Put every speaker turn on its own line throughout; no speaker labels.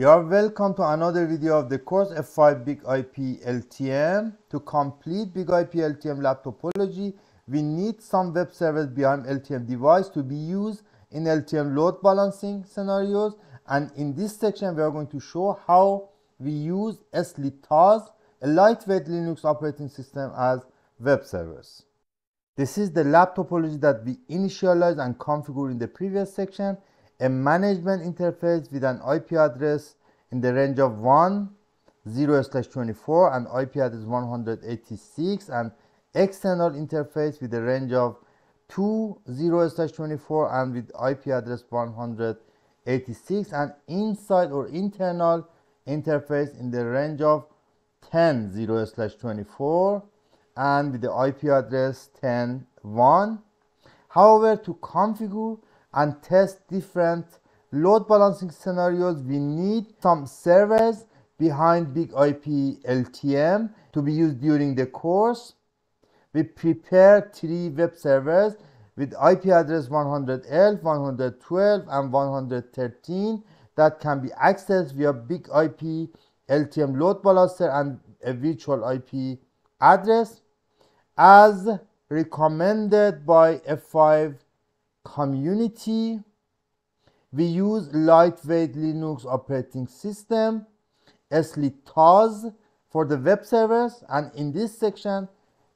You are welcome to another video of the course F5 Big IP LTM. To complete Big IP LTM lab topology, we need some web servers behind LTM device to be used in LTM load balancing scenarios. And in this section, we are going to show how we use SliTaz, a lightweight Linux operating system as web servers. This is the lab topology that we initialized and configured in the previous section a management interface with an IP address in the range of 1 0 slash 24 and IP address 186 and external interface with a range of 2 0 slash 24 and with IP address 186 and inside or internal interface in the range of 10 0 slash 24 and with the IP address 10 1 however to configure and test different load balancing scenarios, we need some servers behind Big IP LTM to be used during the course. We prepare three web servers with IP address 111, 112, and 113 that can be accessed via Big IP LTM load balancer and a virtual IP address as recommended by F5 community. We use lightweight Linux operating system, SliTaz for the web servers and in this section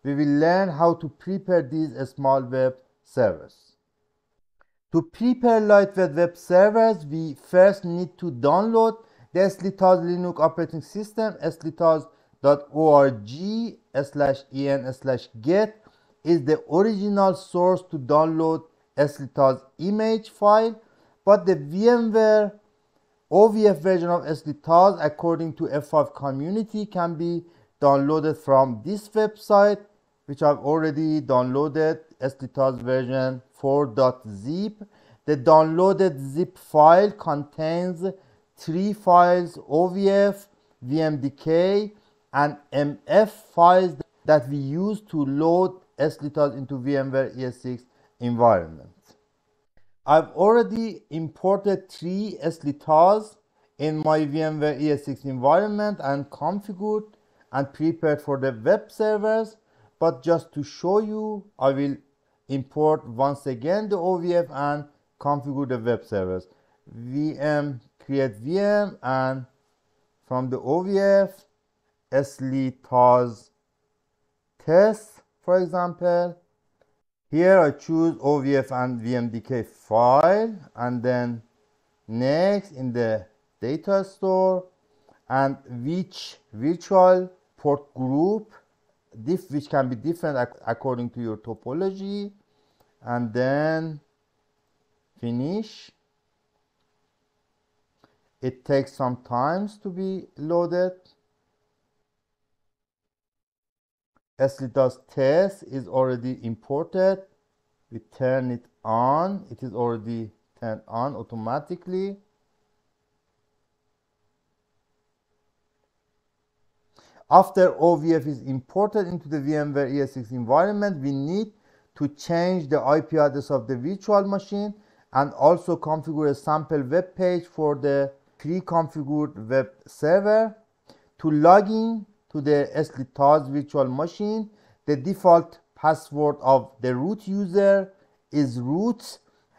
we will learn how to prepare these small web servers. To prepare lightweight web servers, we first need to download the SliTaz Linux operating system, slitaz.org slash en slash get is the original source to download SliTaz image file, but the VMware OVF version of SliTaz according to F5 community can be downloaded from this website which I've already downloaded SliTaz version 4.zip. The downloaded zip file contains three files OVF, VMDK and MF files that we use to load SliTaz into VMware ESXi environment. I've already imported three SliTaz in my VMware ESXi environment and configured and prepared for the web servers. But just to show you, I will import once again the OVF and configure the web servers. VM create VM and from the OVF SliTaz test, for example, here I choose OVF and VMDK file and then next in the data store and which virtual port group which can be different ac according to your topology and then finish. It takes some times to be loaded SliTaz test is already imported. We turn it on. It is already turned on automatically. After OVF is imported into the VMware ESXi environment, we need to change the IP address of the virtual machine and also configure a sample web page for the pre-configured web server. To log in to the SliTaz virtual machine. The default password of the root user is root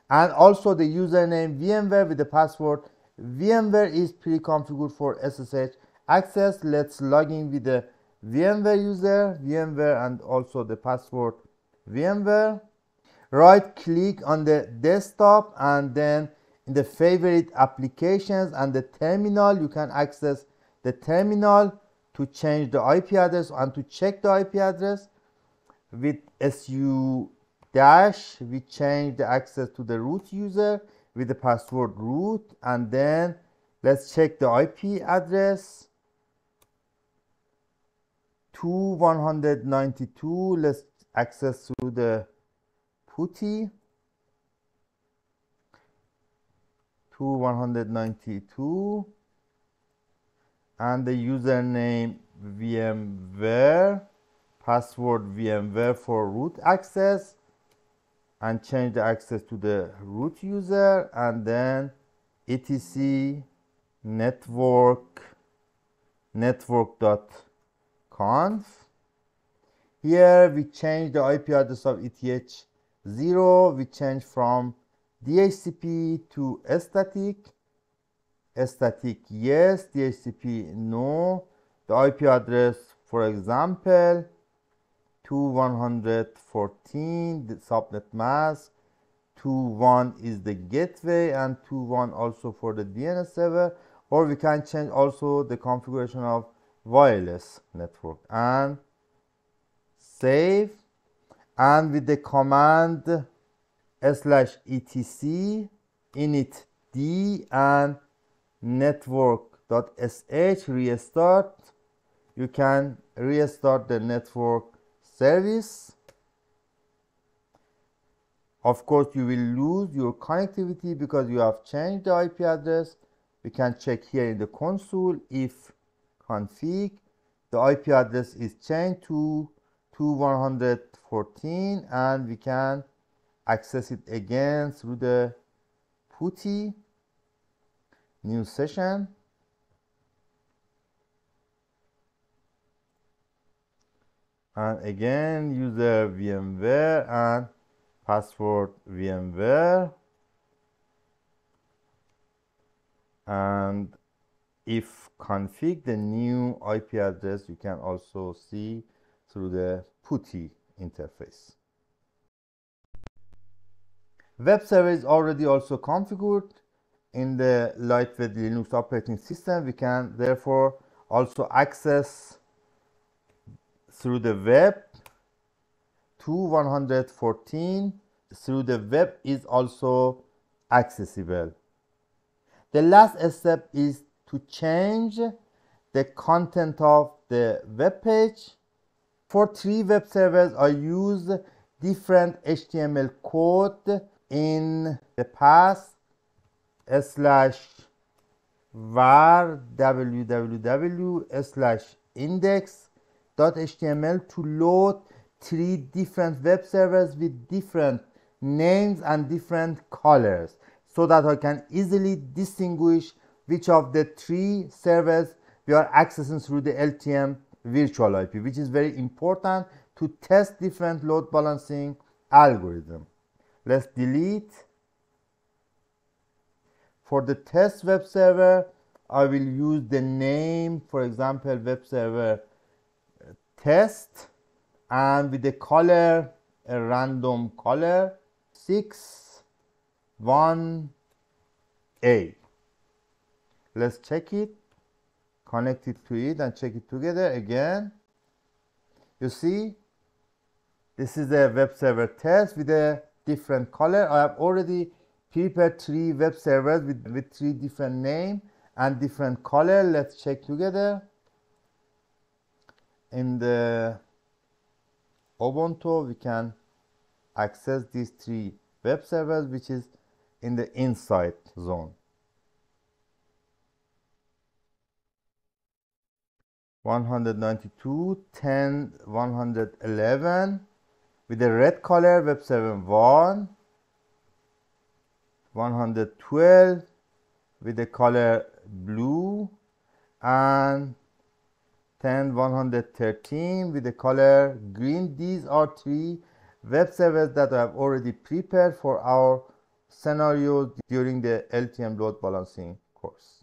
and also the username VMware with the password VMware is pre-configured for SSH access. Let's log in with the VMware user, VMware and also the password VMware. Right click on the desktop and then in the favorite applications and the terminal you can access the terminal to change the IP address and to check the IP address. With su dash we change the access to the root user with the password root and then let's check the IP address. To 192 let's access through the PuTTY. To 192 and the username VMware, password VMware for root access and change the access to the root user and then etc network network.conf here we change the IP address of ETH0 we change from DHCP to static static yes DHCP no. The IP address for example to 114 the subnet mask. to 1 is the gateway and to 1 also for the DNS server. Or we can change also the configuration of wireless network and save. And with the command slash etc init d and network.sh restart. You can restart the network service. Of course you will lose your connectivity because you have changed the IP address. We can check here in the console if config. The IP address is changed to to 114 and we can access it again through the PuTTY new session. And again user VMware and password VMware. And if config the new IP address you can also see through the PuTTY interface. Web server is already also configured in the lightweight Linux operating system. We can therefore also access through the web to 114 through the web is also accessible. The last step is to change the content of the web page. For three web servers, I use different HTML code in the past slash var www slash index html to load three different web servers with different names and different colors so that I can easily distinguish which of the three servers we are accessing through the LTM virtual IP which is very important to test different load balancing algorithm. Let's delete. For the test web server I will use the name for example web server uh, test and with the color a random color 6 1 a. Let's check it connect it to it and check it together again. You see this is a web server test with a different color. I have already prepared three web servers with, with three different name and different color. Let's check together. In the Ubuntu we can access these three web servers which is in the inside zone. One hundred ninety two, ten, one hundred eleven with the red color web server one, one hundred twelve with the color blue and 10 113 with the color green. These are three web servers that I have already prepared for our scenarios during the LTM load balancing course.